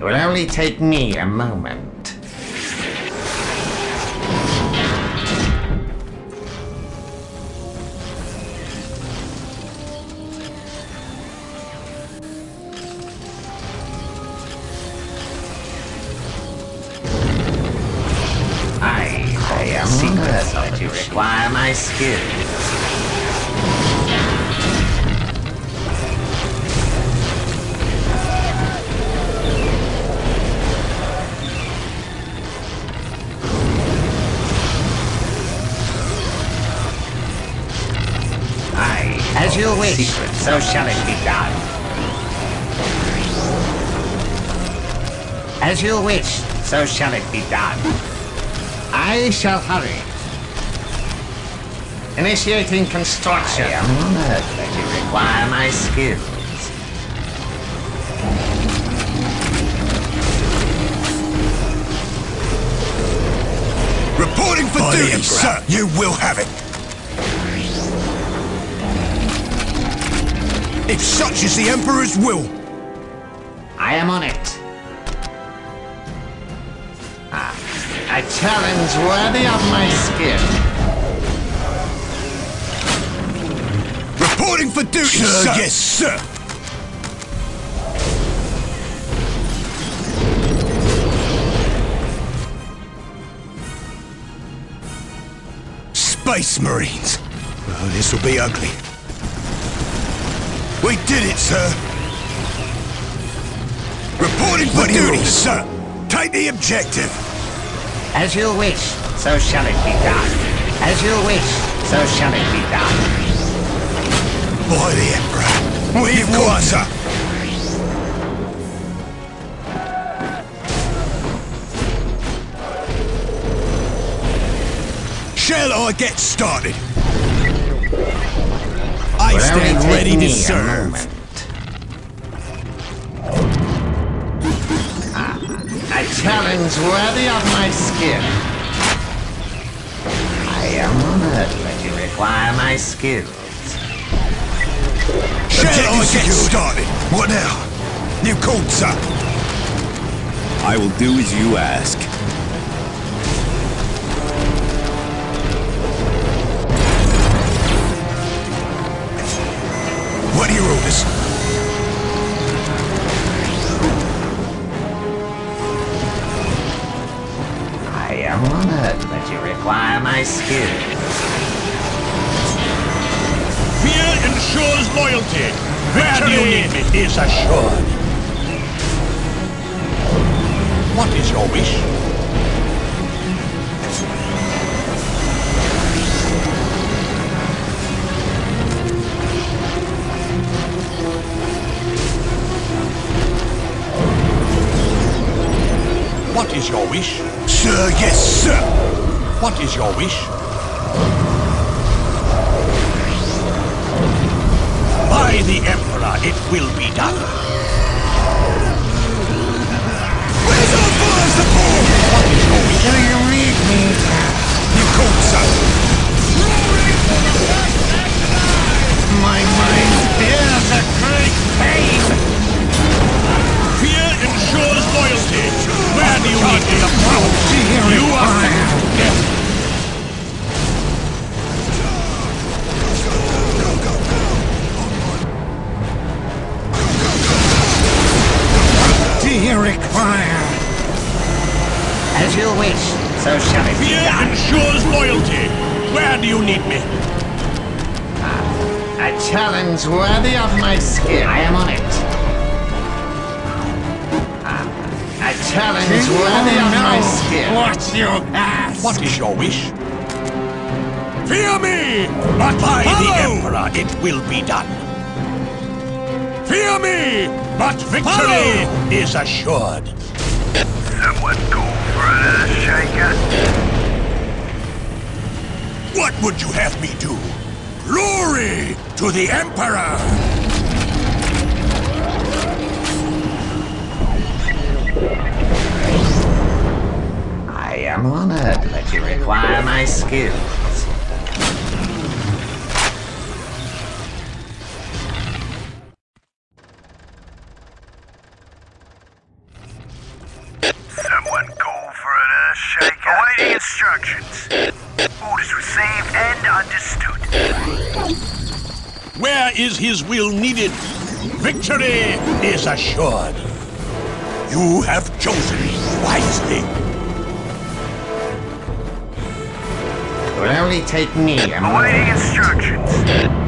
It will only take me a moment. I, I am secrets that you require my skill. As you wish, so shall it be done. As you wish, so shall it be done. I shall hurry. Initiating construction. I am honored that you require my skills. Reporting for By duty, sir. You will have it. If such is the Emperor's will, I am on it. Ah, a challenge worthy of my skill. reporting for duty, Sir, sir. yes, sir. Space Marines. Oh, this will be ugly. We did it, sir. Reporting for What do you duty, order? sir. Take the objective. As you wish, so shall it be done. As you wish, so shall it be done. By the Emperor. We've won, sir. Shall I get started? I Will stand ready to serve. moment. Ah, a challenge worthy of my skill. I am honored that you require my skills. Shall I get secured. started? What now? You called, sir. I will do as you ask. What are your orders? I am honored that you require my skills. Fear ensures loyalty. Where do you need me is assured. What is your wish? What is your wish? Sir, yes, sir. What is your wish? By the Emperor, it will be done. Where's our fire support? What is your wish? Do you read me? You called, sir. As you wish, so shall it be Fear done. ensures loyalty. Where do you need me? A challenge worthy of my skill. I am on it. Ah, A challenge worthy of my skill. What you ask? What is your wish? Fear me! But by the Emperor, it will be done. Fear me! But victory is assured. Someone call for an earth shaker? What would you have me do? Glory to the Emperor! I am honored that you require my skills. Shaker. Awaiting instructions. Orders received and understood. Where is his will needed? Victory is assured. You have chosen wisely. It will only take me a Awaiting instructions.